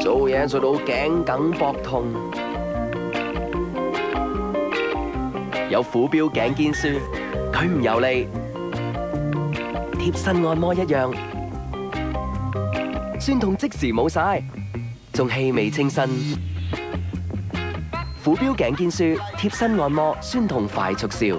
做嘢做到颈梗膊痛，有虎标颈肩舒，佢唔油腻，贴身按摩一样，酸痛即时冇晒，仲气味清新。虎标颈肩舒贴身按摩，酸痛快速消。